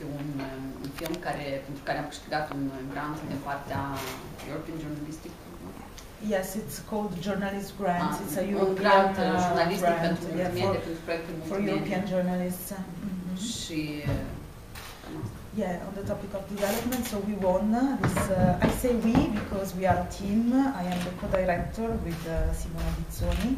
este un, uh, un film care, pentru care am câștigat un grant din partea European Journalistic Yes, it's called Journalist Grant. Ah, it's a un European grant uh, jurnalistic grant pentru yeah, multimedia, for, pentru proiectul for multimedia. European journalists. Mhm. Și Yeah, on the topic of development, so we won this. Uh, I say we because we are a team. I am the co-director with uh, Simona Bizzoni.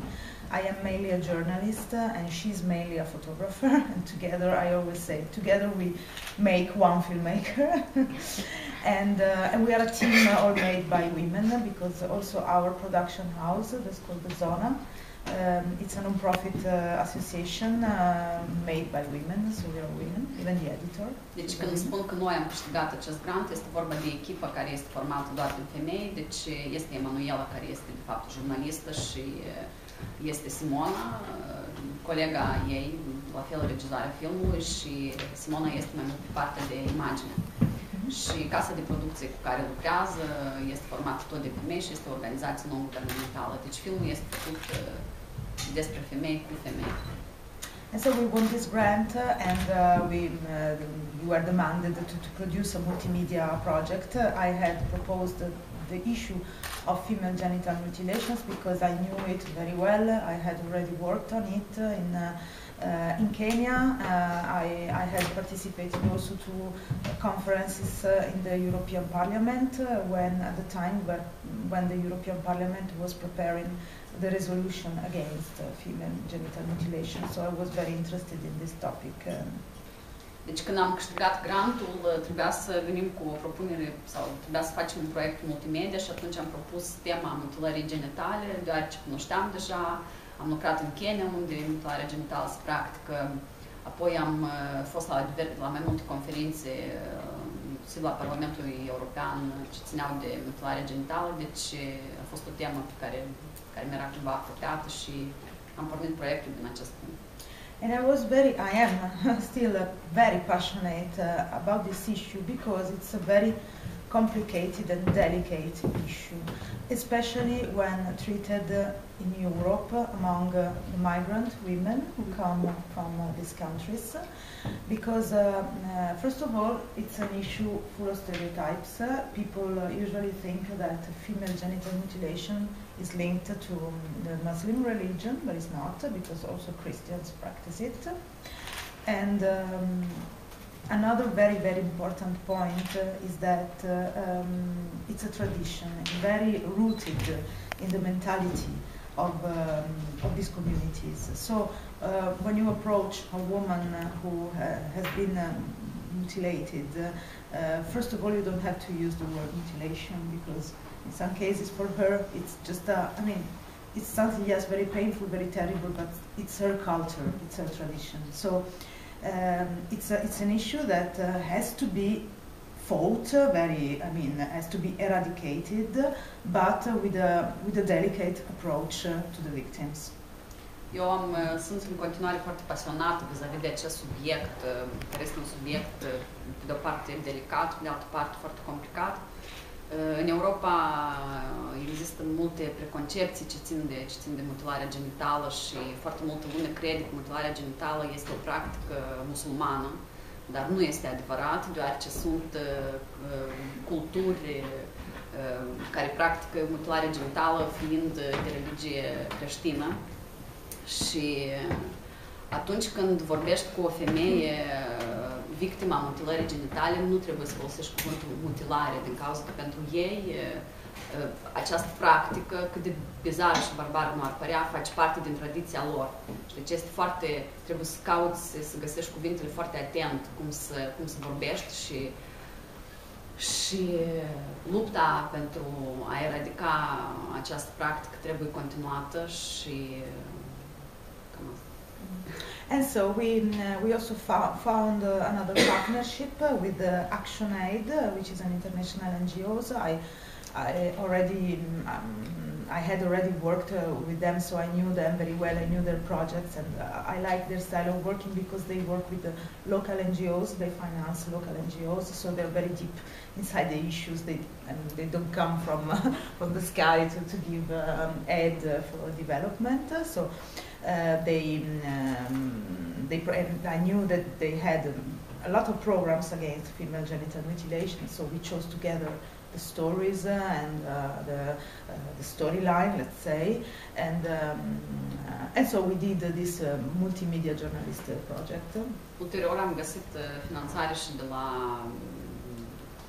I am mainly a journalist uh, and she's mainly a photographer. And together, I always say, together we make one filmmaker. and, uh, and we are a team uh, all made by women because also our production house, that's called the Zona, um, it's a non-profit uh, association uh, made by women, so we are women, even the editor. Deci când woman. spun că noi am câștigat acest grant, este vorba de echipă care este formată doar din femei, deci este Emanuela care este de fapt jurnalistă și este Simona, colega ei, la fel regizarea filmului și Simona este mai mult pe partea de imagine. Și casa de producție cu care lucrează este formată tot de femei și este o organizație non-guvernamentală. Deci filmul este făcut uh, despre femei cu femei. And so we won this grant uh, and uh, we, uh, we were demanded to, to produce a multimedia project. Uh, I had proposed the, issue of female genital mutilations because I knew it very well. I had already worked on it uh, in, uh, uh, in Kenya. Uh, I, I had participated also to conferences uh, in the European Parliament uh, when at the time where, when the European Parliament was preparing the resolution against female genital mutilation. So I was very interested in this topic. Um, Deci când am câștigat grantul, uh, trebuia să venim cu o propunere sau trebuia să facem un proiect multimedia și atunci am propus tema mutilării genitale, deoarece cunoșteam deja, am lucrat în Kenya unde mutilarea genitală se practică, apoi am uh, fost la, diver- la mai multe conferințe uh, și la Parlamentul European ce țineau de mutilarea genitală, deci uh, a fost o temă pe care, care mi-era cumva apropiată și am pornit proiectul din acest punct. And I was very, I am still very passionate uh, about this issue because it's a very complicated and delicate issue, especially when treated uh, in Europe among uh, migrant women who come from uh, these countries. Because, uh, uh, first of all, it's an issue full of stereotypes. People usually think that female genital mutilation is linked to um, the Muslim religion, but it's not, because also Christians practice it. And um, another very, very important point uh, is that uh, um, it's a tradition, very rooted in the mentality of, um, of these communities. So uh, when you approach a woman who ha- has been um, mutilated, uh, first of all, you don't have to use the word mutilation because in some cases for her it's just a, I mean, it's something, yes, very painful, very terrible, but it's her culture, it's her tradition. So um, it's, a, it's an issue that uh, has to be fought, uh, very, I mean, has to be eradicated, but uh, with, a, with a delicate approach uh, to the victims. Eu am, uh, sunt în continuare foarte pasionată vis-a-vis de acest subiect, care este un subiect, de o parte, delicat, de altă parte, foarte complicat. Uh, În Europa uh, există multe preconcepții ce țin, de, ce țin de mutilarea genitală și foarte multă lume crede că mutilarea genitală este o practică musulmană, dar nu este adevărat, deoarece sunt uh, uh, culturi uh, care practică mutilarea genitală fiind uh, de religie creștină. Și atunci când vorbești cu o femeie uh, victima mutilării genitale, nu trebuie să folosești cuvântul mutilare, din cauza că pentru ei uh, uh, această practică, cât de bizar și barbar nu ar părea, face parte din tradiția lor. Și deci este foarte, trebuie să cauți, să, să găsești cuvintele foarte atent, cum să, cum să vorbești și și lupta pentru a eradica această practică trebuie continuată și cam asta. And so we, uh, we also fou- found uh, another partnership uh, with ActionAid, which is an international NGO. So I, I already, um, I had already worked uh, with them, so I knew them very well. I knew their projects, and uh, I like their style of working because they work with the local NGOs. They finance local NGOs, so they're very deep inside the issues. They and they don't come from from the sky to, to give um, aid for development. So they um, they I knew that they had a lot of programs against female genital mutilation. So we chose together the stories uh, and uh, the, uh, the storyline, let's say, and um, uh, and so we did this uh, multimedia journalist project. Ulterior am găsit finanțare și de la um,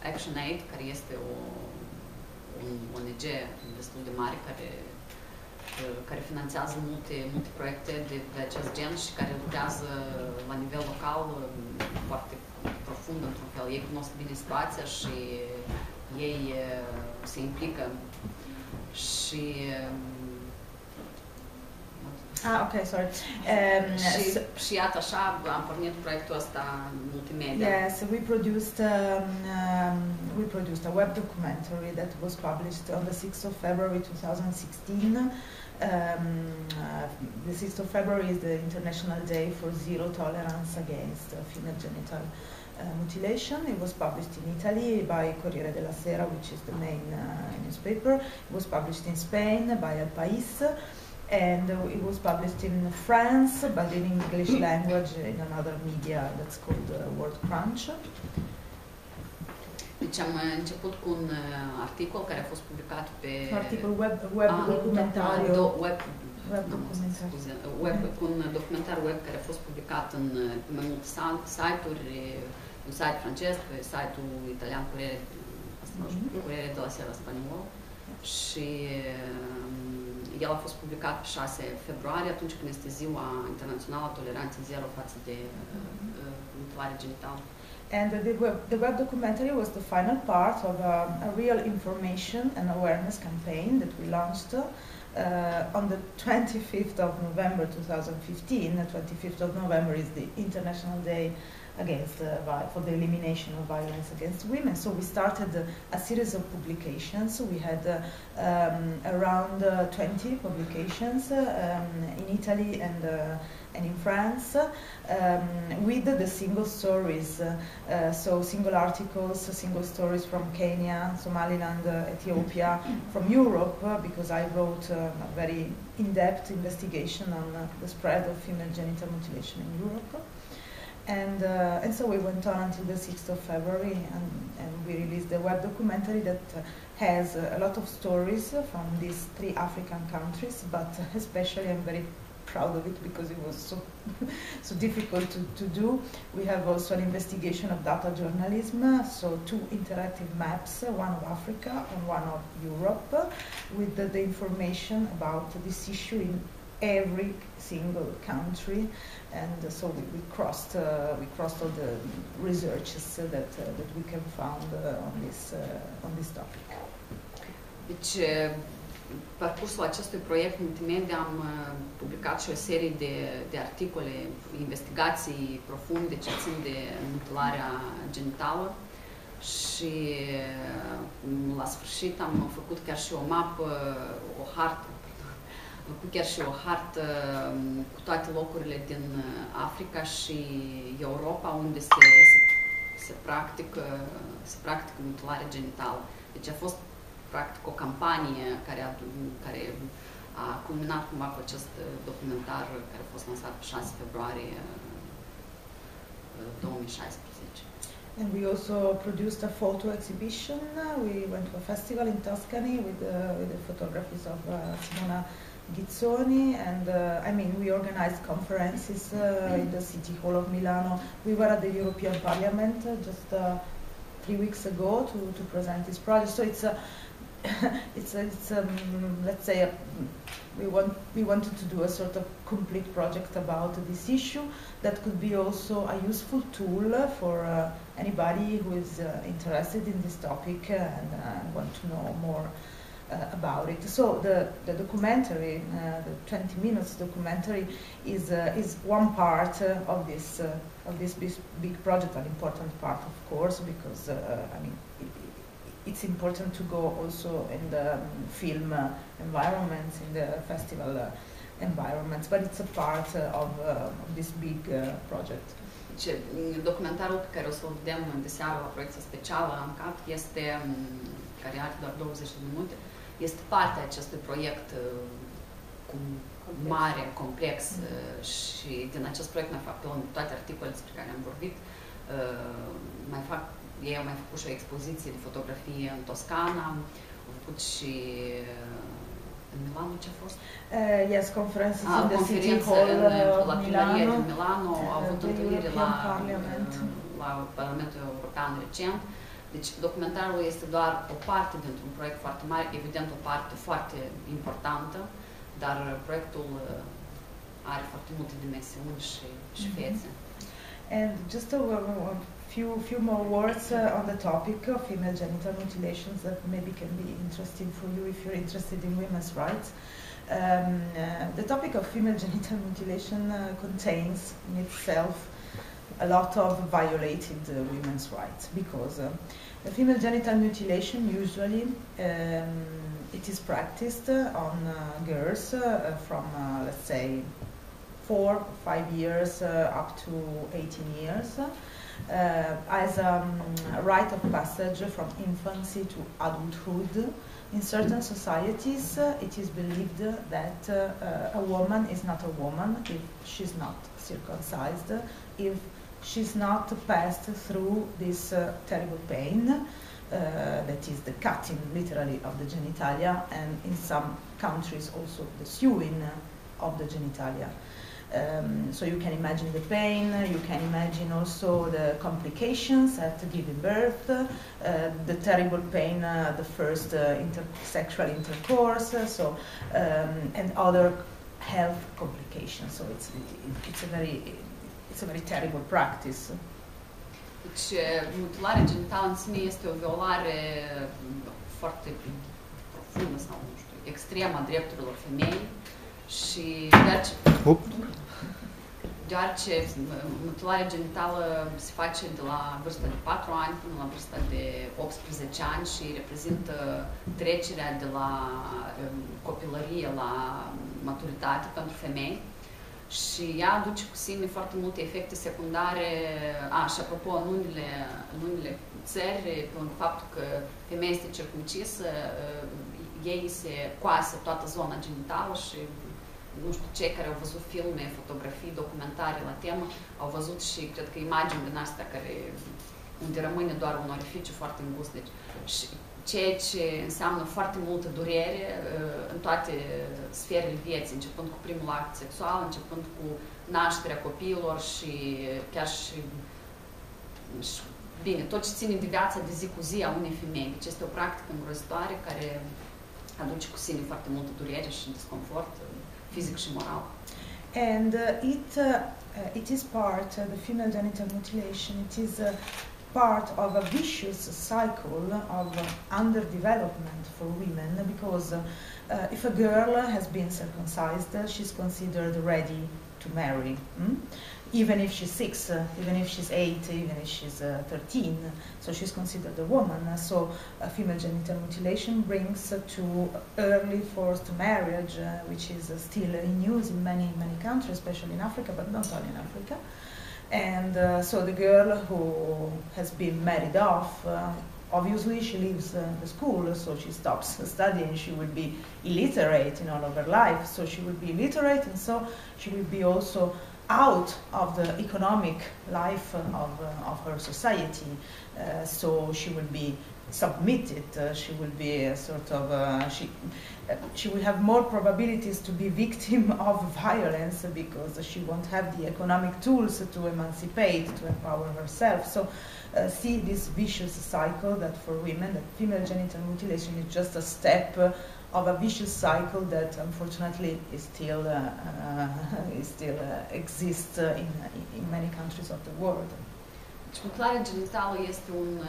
ActionAid, care este o, ONG destul de mare care care finanțează multe, multe proiecte de, de acest gen și care lucrează la nivel local foarte profund, într-un fel. Ei cunosc bine situația și ei se implică și Ah, ok, sorry. Um, și, so, și iată așa am pornit proiectul ăsta multimedia. Yes, we produced um, um, we produced a web documentary that was published on the 6th of February 2016 Um, uh, the 6th of February is the International Day for Zero Tolerance Against Female Genital uh, Mutilation. It was published in Italy by Corriere della Sera, which is the main uh, newspaper. It was published in Spain by El País, and it was published in France, but in English language in another media that's called uh, World Crunch. Deci am început cu un uh, articol care a fost publicat pe... Un articol web, web ah, documentariu. Do, web, web documentar. Scuze, web, cu un documentar web care a fost publicat în pe mai multe site-uri, un site francez, pe site-ul italian Corriere, mm-hmm. Corriere de la Sera Spaniol și um, el a fost publicat pe 6 februarie, atunci când este ziua internațională a toleranței zero față de uh, mutilare genitală. And the web, the web documentary was the final part of a, a real information and awareness campaign that we launched uh, on the 25th of November 2015. The 25th of November is the International Day against uh, for the elimination of violence against women. So we started uh, a series of publications. We had uh, um, around uh, 20 publications uh, um, in Italy and and in France um, with the single stories, so single articles, single stories from Kenya, Somaliland, Ethiopia, from Europe, because I wrote a very in-depth investigation on the spread of female genital mutilation in Europe. And, uh, and so we went on until the 6th of February and, and we released the web documentary that uh, has a lot of stories from these three African countries, but especially I'm very proud of it because it was so so difficult to, to do. We have also an investigation of data journalism, so two interactive maps, one of Africa and one of Europe, with the, the information about this issue in every single country, and uh, so we, we crossed uh, we crossed all the researches that uh, that we can found uh, on this uh, on this topic. Which parcursul acestui proiect multimedia am uh, publicat și o serie de, de articole, investigații profunde ce țin de mutilarea genitală și uh, la sfârșit am făcut chiar și o mapă, o hartă, am făcut chiar și o hartă um, cu toate locurile din uh, Africa și Europa unde se, se, se practică, se practică mutilarea genitală. Deci a fost practic o campanie care a, care a culminat cumva cu acest uh, documentar care a fost lansat pe 6 februarie 2016. Uh, and we also produced a photo exhibition. We went to a festival in Tuscany with, uh, with the photographies of uh, Simona Ghizzoni, and uh, I mean, we organized conferences uh, in the City Hall of Milano. We were at the European Parliament just three weeks ago to, to present this project. So it's a it's, it's um, let's say, a, we, want, we wanted to do a sort of complete project about this issue that could be also a useful tool for uh, anybody who is uh, interested in this topic and uh, want to know more uh, about it. So the, the documentary, uh, the 20 minutes documentary, is, uh, is one part of this of this big, project, an important part, of course, because I mean it's important to go also in the um, film uh, environments, in the festival uh, environments, but it's a part uh, of, of, this big project. Ce, documentarul pe care o să-l vedem de seară la proiecția specială Uncut este, care are doar 20 de minute, este parte a acestui proiect cu complex. mare, complex mm -hmm. și din acest proiect, de fapt, toate articolele despre care am vorbit, mai fac, ei au mai făcut și o expoziție de fotografie în Toscana, au făcut și în Milano ce a fost? Uh, yes, conferences ah, in the City Hall în, uh, la Milano, din Milano, au avut uh, întâlniri la, Parliament. la Parlamentul European recent. Deci documentarul este doar o parte dintr-un proiect foarte mare, evident o parte foarte importantă, dar proiectul are foarte multe dimensiuni și, și mm-hmm. And just a, a few few more words uh, on the topic of female genital mutilations that maybe can be interesting for you if you're interested in women's rights. Um, uh, the topic of female genital mutilation uh, contains in itself a lot of violated uh, women's rights because uh, the female genital mutilation usually um, it is practiced uh, on girls from let's say four, five years uh, up to 18 years uh, as a um, rite of passage from infancy to adulthood. In certain societies, uh, it is believed that a woman is not a woman if she's not circumcised, if she's not passed through this uh, terrible pain, uh, that is the cutting literally of the genitalia, and in some countries also the sewing of the genitalia. Um, so you can imagine the pain, you can imagine also the complications after giving birth, uh, the terrible pain, uh, the first uh, inter sexual intercourse, uh, so um, and other health complications. So it's it's a very it's a very terrible practice. Deci, mutilarea genitală în sine este o violare foarte profundă sau, nu știu, extremă a drepturilor femei și deci, deoarece mutilarea genitală se face de la vârsta de 4 ani până la vârsta de 18 ani și reprezintă trecerea de la um, copilărie la maturitate pentru femei și ea aduce cu sine foarte multe efecte secundare. A, și apropo, în unele, în unele țări, pe faptul că femeia este circumcisă, uh, ei se coase toată zona genitală și nu știu, cei care au văzut filme, fotografii, documentare la temă, au văzut și, cred că, imagini din astea care, unde rămâne doar un orificiu foarte îngust. Deci, și ceea ce înseamnă foarte multă durere uh, în toate sferele vieții, începând cu primul act sexual, începând cu nașterea copiilor și chiar și, și bine, tot ce ține de viața de zi cu zi a unei femei. Deci este o practică îngrozitoare care aduce cu sine foarte multă durere și disconfort fizic și moral. And uh, it, uh, uh, it is part, uh, the female genital mutilation, it is uh, part of a vicious cycle of underdevelopment for women because if a girl has been circumcised, she's considered ready to marry. Mm? even if she's six, uh, even if she's eight, even if she's uh, 13, so she's considered a woman. So female genital mutilation brings to early forced marriage, uh, which is still in use in many, many countries, especially in Africa, but not only in Africa. And uh, so the girl who has been married off, uh, obviously she leaves uh, the school, so she stops studying. She will be illiterate in all of her life, so she will be illiterate, and so she will be also out of the economic life of, uh, of her society. Uh, so she will be submitted, uh, she will be a sort of, uh, she, uh, she will have more probabilities to be victim of violence because she won't have the economic tools to emancipate, to empower herself. So uh, see this vicious cycle that for women, that female genital mutilation is just a step of a vicious cycle that unfortunately is still, uh, uh, is still uh, exists in, in many countries of the world. Genitală este un,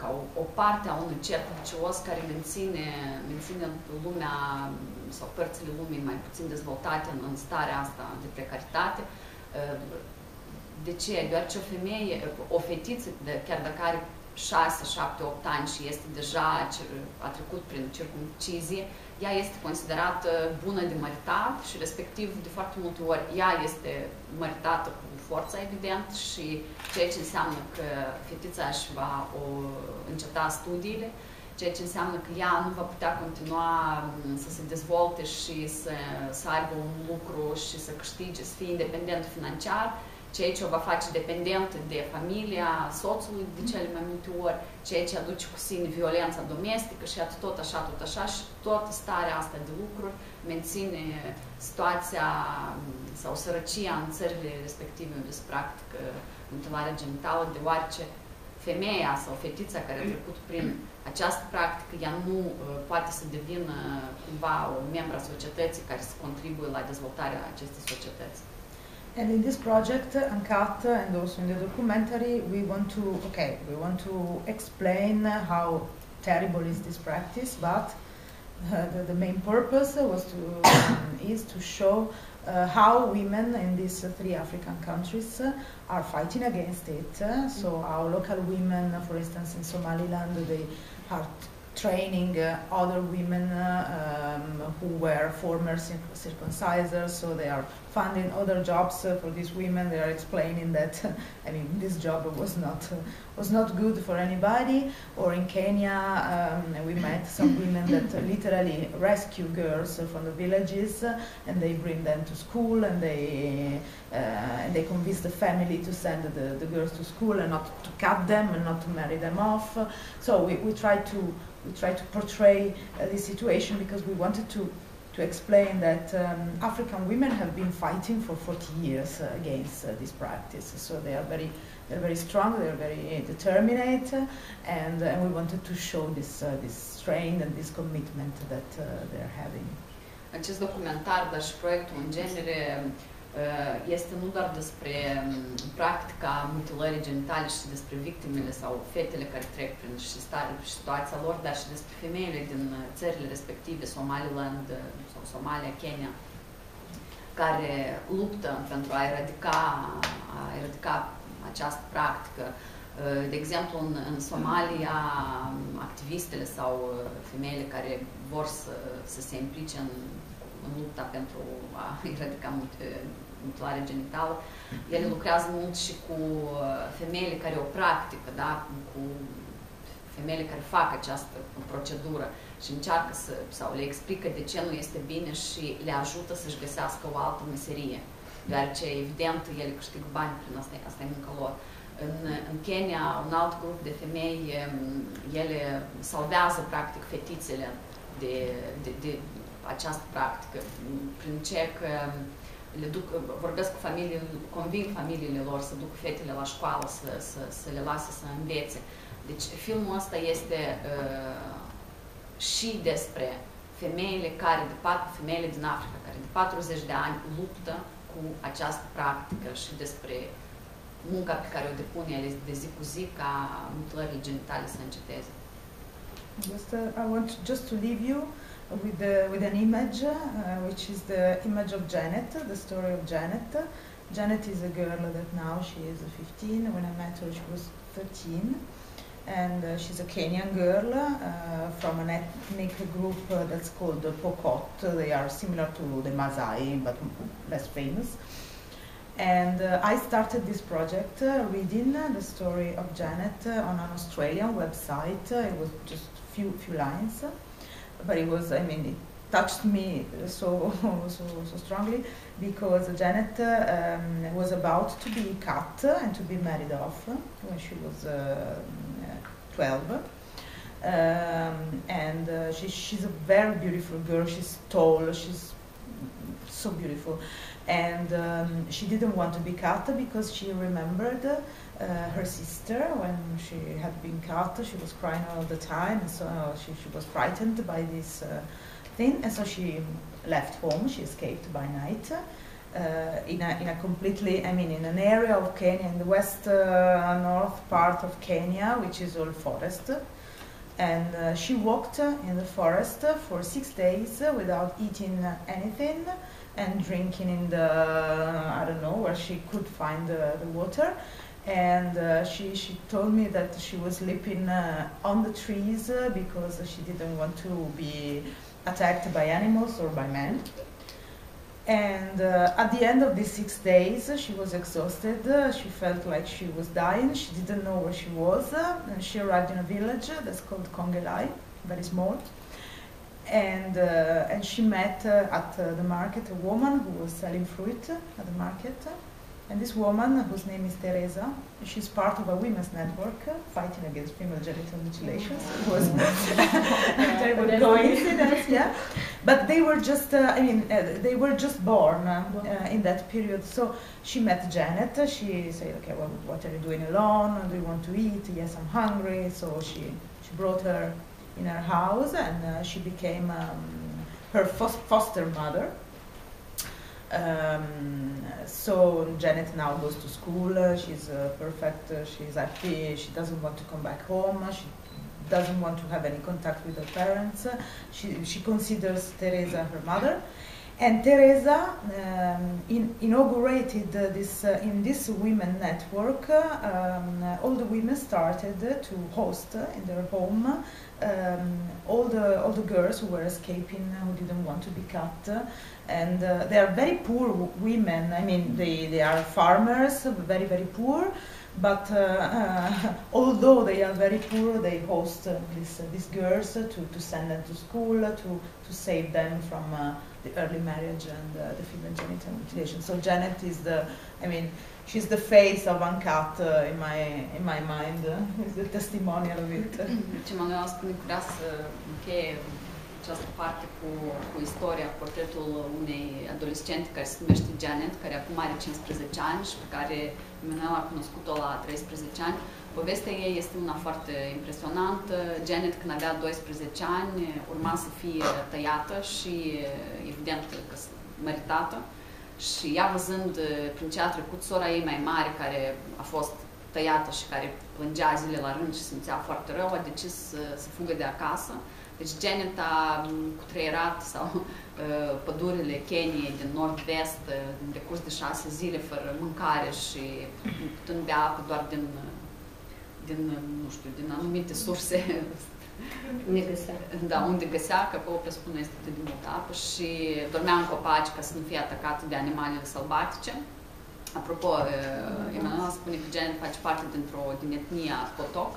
ca o, o parte a unui cerc vicios care menține, menține lumea sau părțile lumii mai puțin dezvoltate în, în starea asta de precaritate. De ce? Deoarece o femeie, o fetiță, de, chiar dacă are 6, 7, 8 ani și este deja, a trecut prin circumcizie, ea este considerată bună de măritat și respectiv de foarte multe ori ea este măritată cu forța, evident, și ceea ce înseamnă că fetița își va o, înceta studiile, ceea ce înseamnă că ea nu va putea continua mm, să se dezvolte și să, să aibă un lucru și să câștige, să fie independent financiar, ceea ce o va face dependentă de familia soțului de cele mai multe ori, ceea ce aduce cu sine violența domestică și atât tot așa, tot așa și tot starea asta de lucruri menține situația sau sărăcia în țările respective unde se practică mutilarea genitală, deoarece femeia sau fetița care a trecut prin această practică, ea nu uh, poate să devină cumva o membra societății care să contribuie la dezvoltarea acestei societăți. And in this project, UNCAT, and also in the documentary, we want to, okay, we want to explain how terrible is this practice, but uh, the, the, main purpose was to, um, is to show uh, how women in these uh, three African countries uh, are fighting against it. Uh, so our local women, for instance, in Somaliland, they are training uh, other women uh, um, who were former circumcisers, so they are finding other jobs uh, for these women. They are explaining that, I mean, this job was not was not good for anybody. Or in Kenya, um, we met some women that literally rescue girls from the villages and they bring them to school and they and they convince the family to send the, the girls to school and not to cut them and not to marry them off. So we, we try to we tried to portray uh, this situation because we wanted to to explain that um, African women have been fighting for 40 years uh, against uh, this practice. So they are very, they're very strong, they're very determined, and, and we wanted to show this, uh, this strength and this commitment that uh, they're having. Acest documentar, dar și proiectul în genere Uh, este nu doar despre um, practica mutilării genitale și despre victimele sau fetele care trec prin și stare, și situația lor, dar și despre femeile din uh, țările respective, Somaliland uh, sau Somalia, Kenya, care luptă pentru a eradica, a eradica această practică. De exemplu, în, în Somalia, um, activistele sau femeile care vor să, să se implice în, în lupta pentru a eradica mutilare genitală, ele lucrează mult și cu uh, femeile care o practică, da? cu femeile care fac această procedură și încearcă să, sau le explică de ce nu este bine și le ajută să-și găsească o altă meserie. Deoarece, evident, ele câștigă bani prin asta, asta e munca lor. În, în Kenya, un alt grup de femei, um, ele salvează, practic, fetițele de, de, de această practică, prin ce că le duc, vorbesc cu familiile, conving familiile lor să duc fetele la școală, să, să, să le lase să învețe. Deci filmul ăsta este uh, și despre femeile care, de patru femeile din Africa, care de 40 de ani luptă cu această practică și despre munca pe care o depune ele de zi cu zi ca mutilările genitale să înceteze. Just, uh, I want just to leave you with, the, with an image, uh, which is the image of Janet, the story of Janet. Janet is a girl that now she is 15. When I met her, she was 13. And uh, she's a Kenyan girl uh, from an ethnic group uh, that's called the Pokot. They are similar to the Maasai, but less famous. And uh, I started this project uh, reading the story of Janet on an Australian website. it was just few few lines but it was, I mean, it touched me so so so strongly because Janet um, was about to be cut and to be married off when she was uh, 12. Um, and uh, she, she's a very beautiful girl. She's tall. She's so beautiful, and um, she didn't want to be cut because she remembered uh, her sister when she had been cut. She was crying all the time, so she, she was frightened by this uh, thing, and so she left home. She escaped by night. Uh, in, a, in a completely, I mean, in an area of Kenya, in the west uh, north part of Kenya, which is all forest. And uh, she walked in the forest for six days without eating anything and drinking in the, I don't know, where she could find the, the water and uh, she, she told me that she was sleeping uh, on the trees uh, because she didn't want to be attacked by animals or by men. And uh, at the end of these six days, she was exhausted. she felt like she was dying. She didn't know where she was. and she arrived in a village that's called Kongelai, very small. And, uh, and she met uh, at the market a woman who was selling fruit at the market And this woman, whose name is Teresa, she's part of a women's network uh, fighting against female genital mutilations. It was a terrible coincidence, yeah. But they were just, uh, I mean, uh, they were just born uh, uh, in that period. So she met Janet. She said, okay, well, what are you doing alone? Do you want to eat? Yes, I'm hungry. So she, she brought her in her house and uh, she became um, her foster mother. Um, so Janet now goes to school. She's uh, perfect. She's happy. She doesn't want to come back home. She doesn't want to have any contact with her parents. She, she considers Teresa her mother. And Teresa um, in, inaugurated this uh, in this women network. Um, all the women started to host in their home um, all the all the girls who were escaping, who didn't want to be cut, and uh, they are very poor women. I mean, they, they are farmers, very, very poor, but uh, although they are very poor, they host uh, these, uh, these girls to, to send them to school, to, to save them from uh, the early marriage and the female genital mutilation. So Janet is the, I mean, she's the face of Uncut in my in my mind. is the testimonial of it. Ce m-a spune această parte cu, cu istoria, portretul unei adolescente care se numește Janet, care acum are 15 ani și pe care Emanuel a cunoscut-o la 13 ani. Povestea ei este una foarte impresionantă. Janet, când avea 12 ani, urma să fie tăiată și, evident, că măritată. Și ea văzând prin ce a trecut sora ei mai mare, care a fost tăiată și care plângea zile la rând și simțea foarte rău, a decis să, să fugă de acasă. Deci Janet a cutreierat sau uh, pădurile Keniei din nord-vest în decurs de șase zile fără mâncare și putând bea apă doar din, din, nu știu, din anumite surse unde găsea. Da, unde găsea, că acolo presupune este atât de multă apă și dormea în copaci ca să nu fie atacată de animalele sălbatice. Apropo, Emanuel spune că Janet face parte dintr-o din etnia Potoc,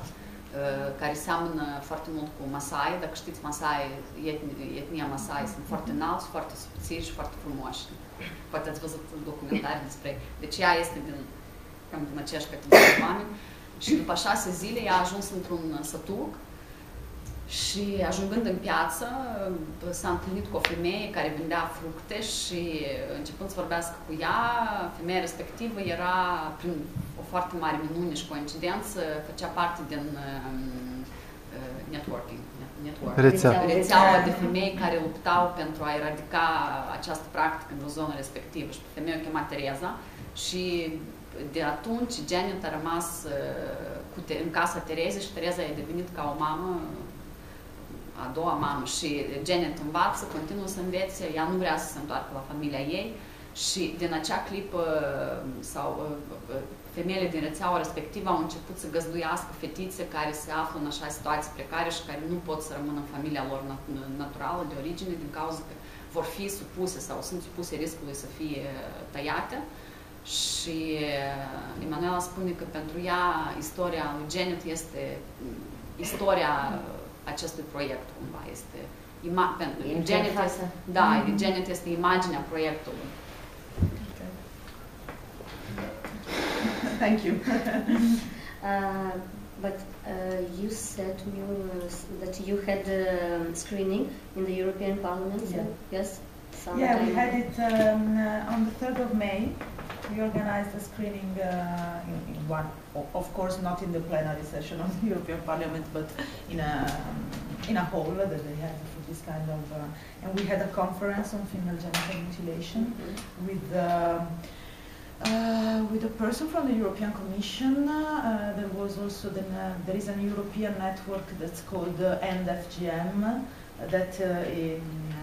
Uh, care seamănă foarte mult cu Masai. Dacă știți Masai, etnia Masai sunt foarte înalți, foarte subțiri și foarte frumoși. Poate ați văzut documentare despre... Deci ea este din cam din aceeași categorie de oameni. Și după șase zile ea a ajuns într-un sătuc și ajungând în piață, s-a întâlnit cu o femeie care vindea fructe și începând să vorbească cu ea, femeia respectivă era, prin o foarte mare minune și coincidență, făcea parte din um, uh, networking, network, Rețea. rețeaua de femei care luptau pentru a eradica această practică în zona respectivă. Și pe femeie o chema Tereza și de atunci Janet a rămas uh, cu te- în casa Terezei și Tereza a devenit ca o mamă a doua mamă și Janet învață, continuă să învețe, ea nu vrea să se întoarcă la familia ei și din acea clipă sau uh, uh, femeile din rețeaua respectivă au început să găzduiască fetițe care se află în așa situații precare și care nu pot să rămână în familia lor naturală de origine din cauza că vor fi supuse sau sunt supuse riscului să fie tăiate. Și uh, Emanuela spune că pentru ea istoria lui Janet este istoria acestui proiect cumva este ima- pentru Genet, da, mm-hmm. Genet este imaginea proiectului. Thank you. uh, but uh, you said to me that you had a screening in the European Parliament. Yeah. Yes. Yeah, we had it um, uh, on the 3rd of May. We organized a screening uh, in, in, one, of course, not in the plenary session of the European Parliament, but in a um, in a hall that they have for this kind of. Uh, and we had a conference on female genital mutilation mm-hmm. with. Uh, uh, with a person from the European Commission, uh, there was also the, uh, there is an European network that's called uh, End FGM that in, that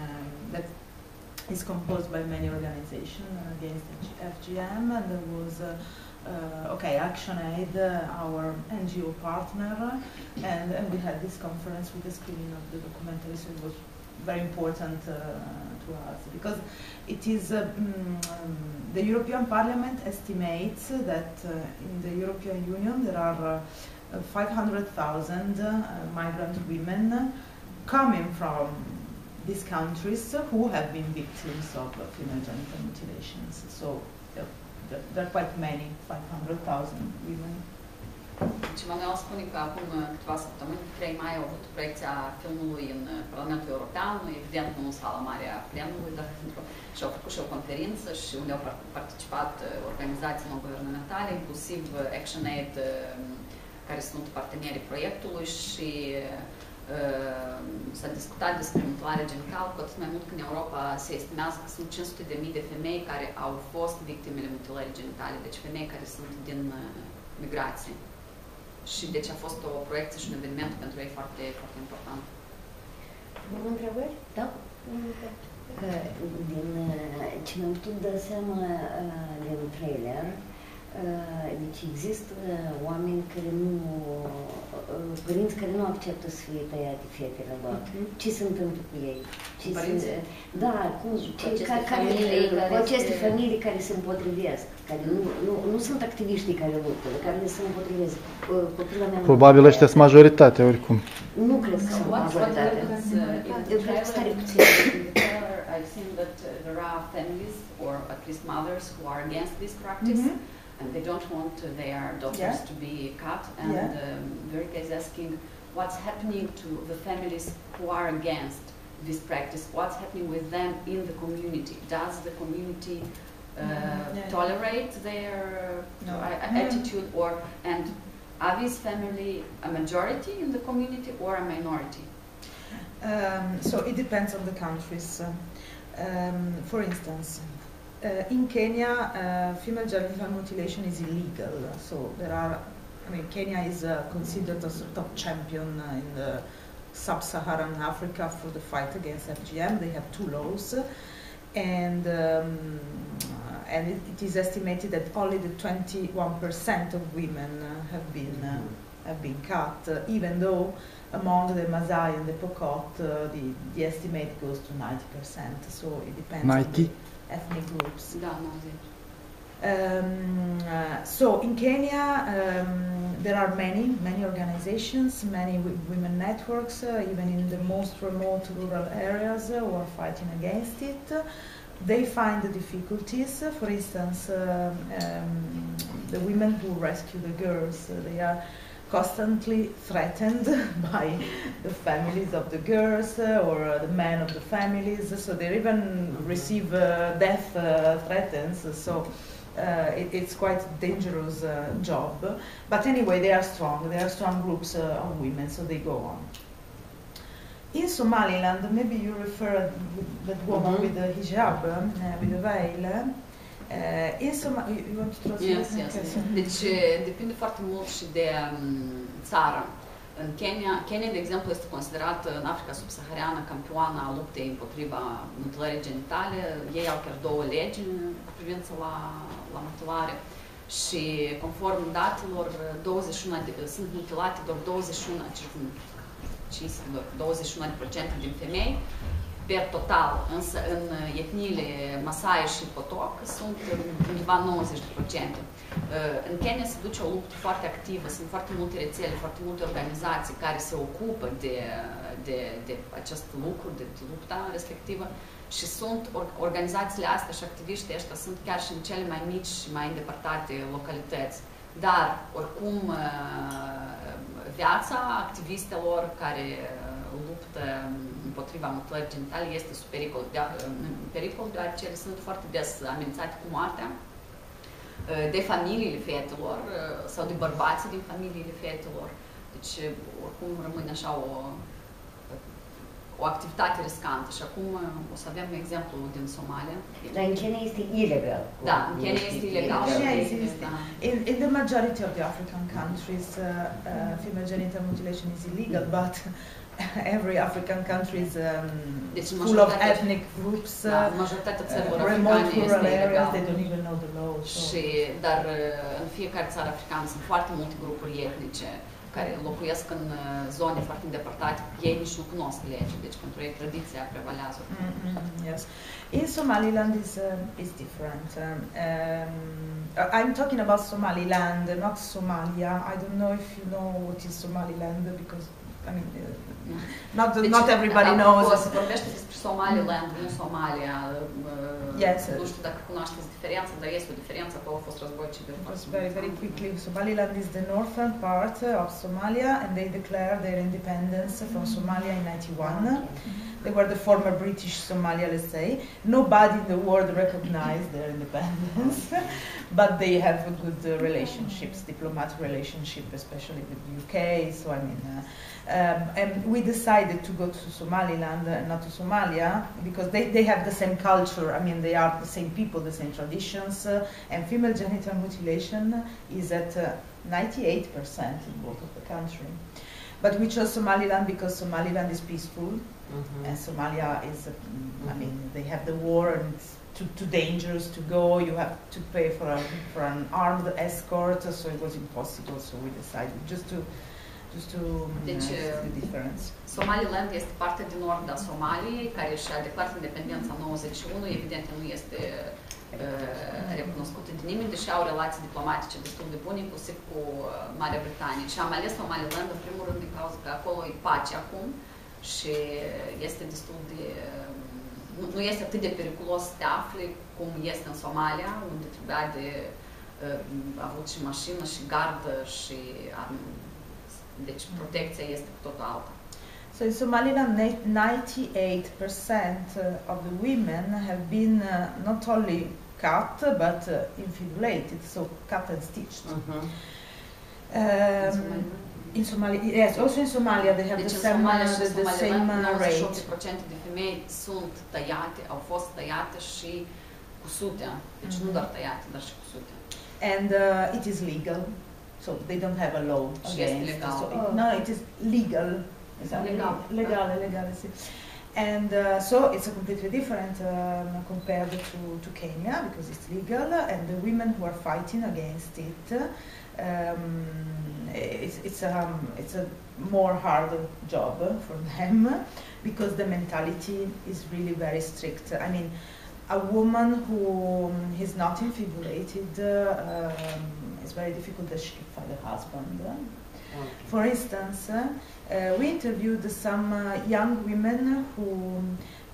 is composed by many organizations against FGM, and there was uh, uh, okay, ActionAid, uh, our NGO partner, and, and we had this conference with the screening of the documentary, so it was very important uh, to us because it is uh, mm, the European Parliament estimates that uh, in the European Union there are 500,000 migrant women coming from these countries who have been victims of female genital mutilations. So there, there are quite many, 500,000 women. Deci Manuel spune că acum câteva săptămâni, 3 mai, au avut proiecția filmului în Parlamentul European, evident nu în sala mare a plenului, dar pentru și au făcut și o conferință și unde au participat organizații non-guvernamentale, inclusiv ActionAid, care sunt partenerii proiectului și s-a discutat despre mutilare genitală, cu atât mai mult că în Europa se estimează că sunt 500 de mii de femei care au fost victimele mutilării genitale, deci femei care sunt din migrație. Și deci a fost o proiecție și un eveniment pentru ei foarte, foarte important. Bun întrebări? Da? Din ce mi-am putut da seama din trailer, deci există oameni care nu, părinți care nu acceptă să fie tăiate fetele lor. Uh-huh. Ce se întâmplă cu ei? Ce se, da, cum, ce, aceste ca, care, familii cu care aceste se- familii care se împotrivesc, care nu, nu, nu sunt activiștii care luptă, dar care se împotrivesc. Uh, Copila mea nu- Probabil ăștia sunt majoritatea oricum. Nu cred că sunt What, what majoritatea. happens uh, in the Eu cred că stare trailer, puțin. in the trailer, I've seen that uh, there are families, or at least mothers, who are against this practice, Mhm. And they don't want uh, their daughters Yeah. to be cut. And Yeah. um, Verika is asking, what's happening to the families who are against this practice? What's happening with them in the community? Does the community uh, Mhm, yeah. tolerate their No. uh, Mhm. attitude, or and are these family a majority in the community or a minority? Um, so it depends on the countries. Um, for instance, in Kenya, uh, female genital mutilation is illegal. So there are, I mean, Kenya is uh, considered a sort of champion uh, in the sub-Saharan Africa for the fight against FGM. They have two laws, and um, and it, it is estimated that only the 21% of women uh, have been uh, have been cut, uh, even though among the Maasai and the Pokot, uh, the, the estimate goes to 90%. So it depends on 90? Ethnic groups. Um, uh, so in Kenya, um, there are many, many organizations, many w- women networks, uh, even in the most remote rural areas, uh, who are fighting against it. They find the difficulties. Uh, For instance, um, um, the women who rescue the girls, uh, they are constantly threatened by the families of the girls uh, or uh, the men of the families. So they even receive uh, death uh, threats. So uh, it, it's quite a dangerous uh, job. But anyway, they are strong. They are strong groups uh, of women, so they go on. In Somaliland, maybe you refer that woman Mhm. with the hijab, with the veil. Uh, in Somalia, you, you want to translate? Yes, yes. Okay, so- Deci eh, depinde foarte mult și de mm, țară. În Kenya, Kenya, de exemplu, este considerată în Africa subsahariană campioana a luptei împotriva mutilării genitale. Ei au chiar două legi cu privință la, la mutilare. Și conform datelor, 21 de, sunt mutilate doar 21, circum, 21% din femei per total, însă în etniile Masai și Potoc sunt undeva 90%. În Kenya se duce o luptă foarte activă, sunt foarte multe rețele, foarte multe organizații care se ocupă de, de, de acest lucru, de lupta respectivă și sunt or- organizațiile astea și activiștii ăștia sunt chiar și în cele mai mici și mai îndepărtate localități. Dar, oricum, viața activistelor care luptă împotriva mutilării genitale este sub pericol, de, în pericol deoarece ele sunt foarte des amenințate cu moartea de familiile fetelor sau de bărbații din familiile fetelor. Deci, oricum, rămâne așa o, o activitate riscantă. Și acum o să avem exemplu din Somalia. Dar în Kenya este ilegal. Da, în Kenya este ilegal. In Kenya și- is- is- da. In, in the majority of the African countries, uh, uh, female genital mutilation is illegal, but every African country is um, Deci full of ethnic groups, uh, Da, majoritatea țărilor uh, remote rural areas, they don't even know the law. So. Și, dar uh, în fiecare țară africană sunt foarte multe grupuri etnice care locuiesc în uh, zone foarte îndepărtate. Ei nici nu cunosc legea, deci pentru ei tradiția prevalează. Mm, mm, yes. In Somaliland is um, is different. Um, um, I'm talking about Somaliland, not Somalia. I don't know if you know what is Somaliland because I mean, uh, not Deci, not everybody knows. Se vorbește despre Somaliland, nu Somalia. uh, Yes. Nu știu dacă cunoașteți diferența, dar este o diferență, acolo au fost război civil. Just very, very quickly, Somaliland is the northern part of Somalia, and they declared their independence from Somalia in 91. They were the former British Somalia, let's say. Nobody in the world recognized their independence, but they have good uh, relationships, diplomatic relationship, especially with the UK. So I mean, uh, um, and we decided to go to Somaliland and not to Somalia because they, they have the same culture. I mean, they are the same people, the same traditions, uh, and female genital mutilation is at uh, 98% in both of the country. But we chose Somaliland because Somaliland is peaceful, and Somalia is, uh, I mean, they have the war and it's too, too dangerous to go. You have to pay for, a, for an armed escort, so it was impossible. So we decided just to, just to um, Deci, uh, see the difference. Somaliland este parte din nord a Somaliei, care și-a declarat independența în 91, evident nu este uh, recunoscută de nimeni, deși au relații diplomatice destul de bune, inclusiv cu uh, Marea Britanie. Și am ales Somaliland în primul rând din cauza că acolo e pace acum și este destul de... uh, Nu, nu este atât de periculos să te afli cum este în Somalia, unde trebuia de uh, avut și mașină și gardă și arm- deci protecția este cu totul alta. So in Somaliland, na- 98% of the women have been uh, not only cut but uh, infibulated, so cut and stitched. În Um, Somaliland. In Somalia, yes, also in Somalia they have Deci the same, Somalia the, the same rate. 98% de femei sunt tăiate, au fost tăiate și cusute. Deci nu Mhm. doar tăiate, dar și cusute. and uh, it is legal, so they don't have a law Și este against. legal. So it, Oh. no, it is legal. That Legal. Legal, legal. And uh, so it's a completely different um, compared to, to Kenya because it's legal, and the women who are fighting against it, um, it's it's um, it's a more hard job for them because the mentality is really very strict. I mean, a woman who is not infibulated, uh, um, it's very difficult that she can find a husband. For instance, uh, we interviewed some uh, young women who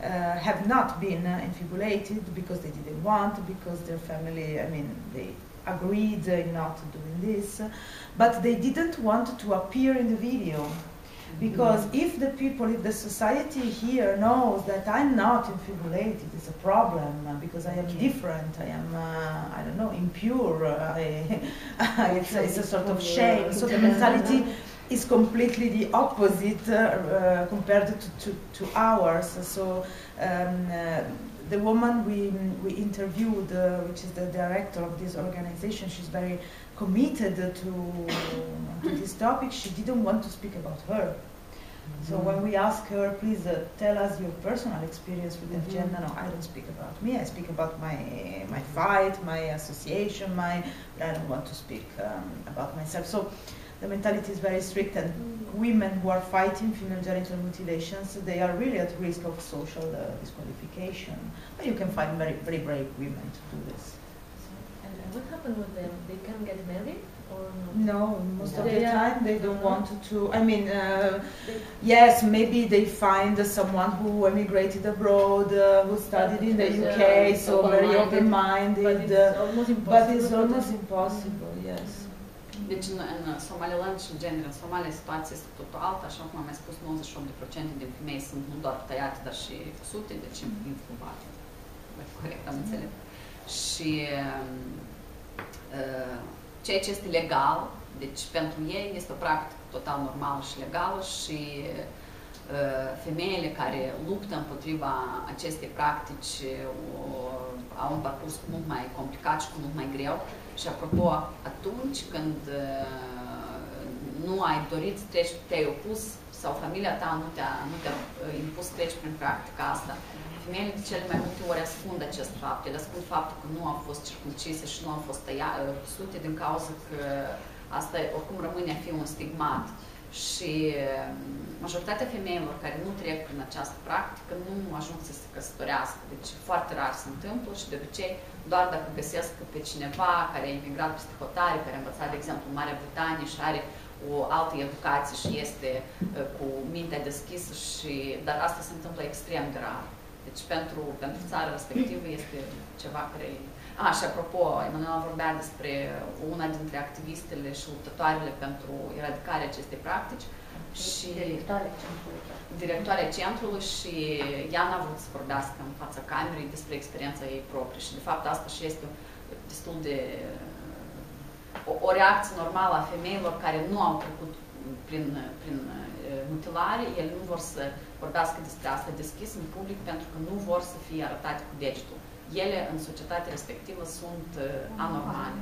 uh, have not been infibulated because they didn't want, because their family, I mean, they agreed uh, not doing this, but they didn't want to appear in the video. Because if the people, if the society here knows that I'm not infibulated, it's a problem uh, because I am Okay. different. I am, uh, I don't know, impure. uh, I, it's, a, it's a sort of shame. So the mentality is completely the opposite uh, uh, compared to, to, to ours. So um, uh, the woman we, we interviewed, uh, which is the director of this organization, she's very committed to, to this topic. She didn't want to speak about her. So when we ask her, please uh, tell us your personal experience with Mhm. agenda, no, I don't speak about me. I speak about my my fight, my association, my. I don't want to speak um, about myself. So the mentality is very strict, and women who are fighting female genital mutilations, they are really at risk of social uh, disqualification. But you can find very very brave women to do this. And uh, what happened with them? They can get married? No, most of the time they don't Mhm. want to. I mean, uh, Yes, maybe they find someone who emigrated abroad, uh, who studied in the UK, uh, so very open-minded, open-minded. but it's uh, almost impossible. Deci în, în Somaliland și în genere în Somalia situația este totul alta, așa cum am mai spus, 98% din femei sunt nu doar tăiate, dar și cusute, deci infubate. Corect, am înțeles. Și uh, ceea ce este legal, deci pentru ei este o practică total normală și legală și uh, femeile care luptă împotriva acestei practici o, au un parcurs mult mai complicat și cu mult mai greu. Și apropo, atunci când uh, nu ai dorit să treci, te-ai opus sau familia ta nu te-a, nu te-a uh, impus să treci prin practica asta, femeile de cele mai multe ori ascund acest fapt. Ele ascund faptul că nu au fost circuncise și nu au fost tăia- uh, cusute din cauza că asta oricum rămâne a fi un stigmat. Și uh, majoritatea femeilor care nu trec prin această practică nu ajung să se căsătorească. Deci foarte rar se întâmplă și de obicei doar dacă găsesc pe cineva care a emigrat peste hotare, care a învățat, de exemplu, în Marea Britanie și are o o altă educație și este uh, cu mintea deschisă și dar asta se întâmplă extrem de rar. Deci pentru, pentru țara respectivă este ceva care a, și apropo, Emanuel vorbea despre una dintre activistele și luptătoarele pentru eradicarea acestei practici și Directoare centrului. directoarea centrului și ea n-a vrut să vorbească în fața camerei despre experiența ei proprie și de fapt asta și este destul de o, o reacție normală a femeilor care nu au trecut prin, prin uh, mutilare, ele nu vor să vorbească despre asta deschis în public pentru că nu vor să fie arătate cu degetul. Ele în societatea respectivă sunt uh, anormale.